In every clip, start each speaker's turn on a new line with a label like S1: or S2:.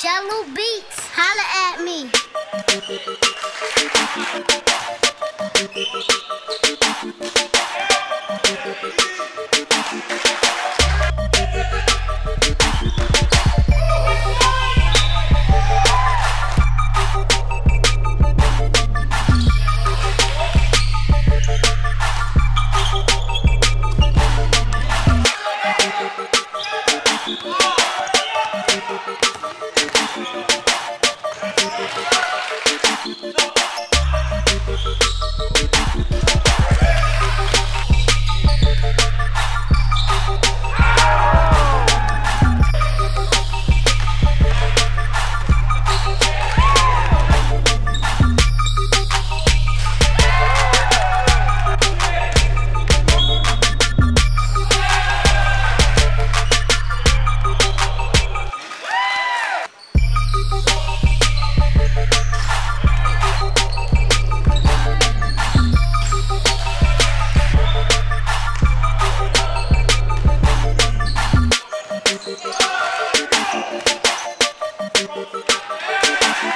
S1: Jello Beats, holla at me.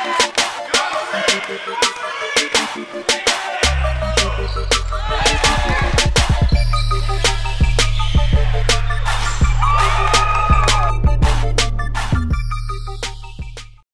S1: Go!